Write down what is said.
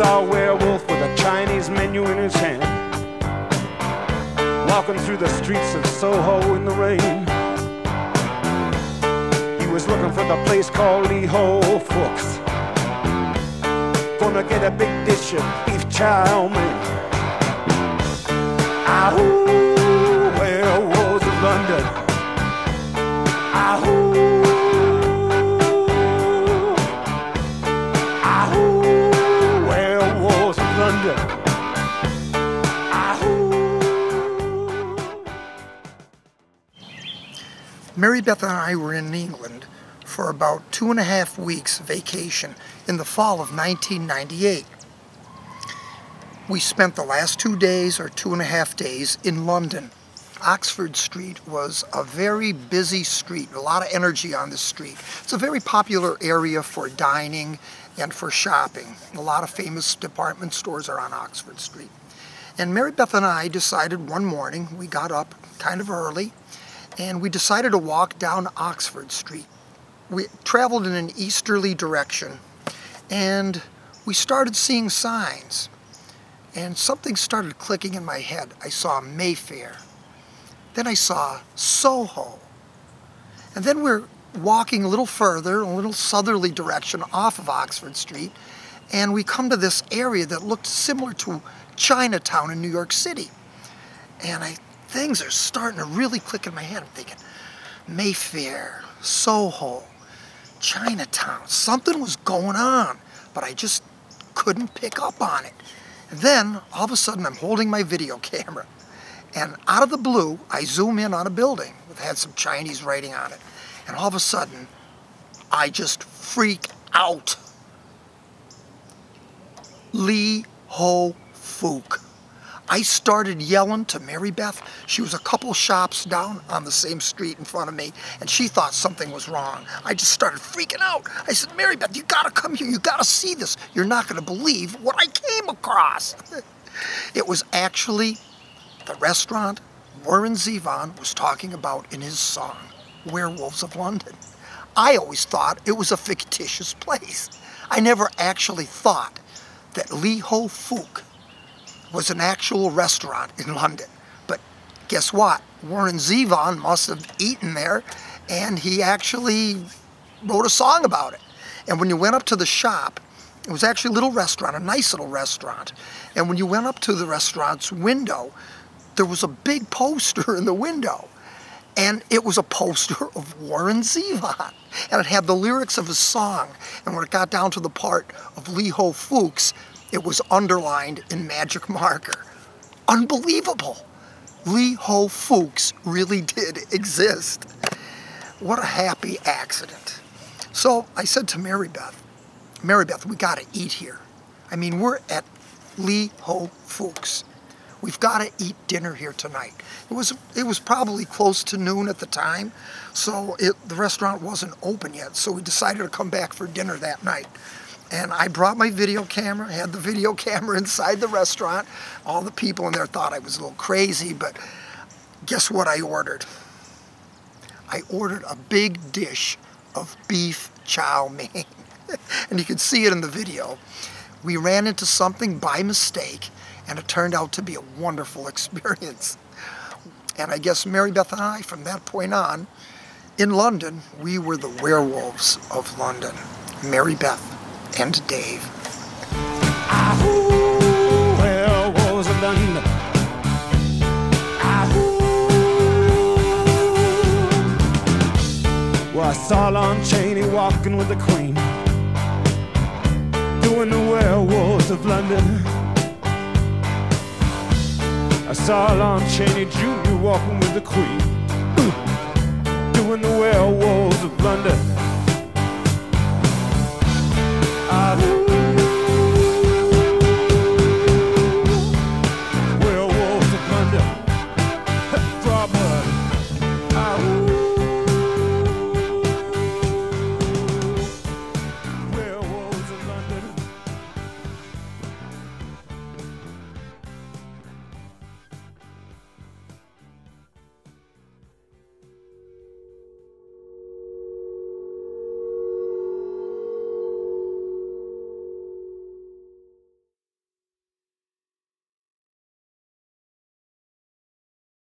a werewolf with a Chinese menu in his hand. Walking through the streets of Soho in the rain. He was looking for the place called Lee Ho Fook's. Gonna get a big dish of beef chow mein. Mary Beth and I were in England for about two and a half weeks vacation in the fall of 1998. We spent the last two days or two and a half days in London. Oxford Street was a very busy street, a lot of energy on the street. It's a very popular area for dining and for shopping. A lot of famous department stores are on Oxford Street. And Mary Beth and I decided one morning, we got up kind of early, and we decided to walk down Oxford Street. We traveled in an easterly direction, and we started seeing signs. And something started clicking in my head. I saw Mayfair. Then I saw Soho. And then we're walking a little further, a little southerly direction off of Oxford Street, and we come to this area that looked similar to Chinatown in New York City. And I, things are starting to really click in my head. I'm thinking, Mayfair, Soho, Chinatown. Something was going on, but I just couldn't pick up on it. And then, all of a sudden, I'm holding my video camera. And out of the blue, I zoom in on a building that had some Chinese writing on it. And all of a sudden, I just freak out. Lee Ho Fook. I started yelling to Mary Beth. She was a couple shops down on the same street in front of me, and she thought something was wrong. I just started freaking out. I said, Mary Beth, you gotta come here. You gotta see this. You're not gonna believe what I came across. it was actually the restaurant Warren Zevon was talking about in his song, Werewolves of London. I always thought it was a fictitious place. I never actually thought that Lee Ho Fook was an actual restaurant in London. But guess what? Warren Zevon must have eaten there, and he actually wrote a song about it. And when you went up to the shop, it was actually a little restaurant, a nice little restaurant. And when you went up to the restaurant's window, there was a big poster in the window. And it was a poster of Warren Zevon. And it had the lyrics of his song. And when it got down to the part of Lee Ho Fook's, it was underlined in magic marker. Unbelievable. Lee Ho Fook's really did exist. What a happy accident. So I said to Mary Beth, Mary Beth, we gotta eat here. I mean, we're at Lee Ho Fook's. We've got to eat dinner here tonight. It was it was probably close to noon at the time, so it, the restaurant wasn't open yet. So we decided to come back for dinner that night. And I brought my video camera, had the video camera inside the restaurant. All the people in there thought I was a little crazy, but guess what I ordered? I ordered a big dish of beef chow mein. and you can see it in the video. We ran into something by mistake, and it turned out to be a wonderful experience. And I guess Mary Beth and I, from that point on, in London, we were the werewolves of London. Mary Beth and Dave. Well, I saw Lon Chaney walking with the Queen, doing the werewolves of London. I saw Lon Chaney Jr. walking with the Queen, doing the werewolves of London.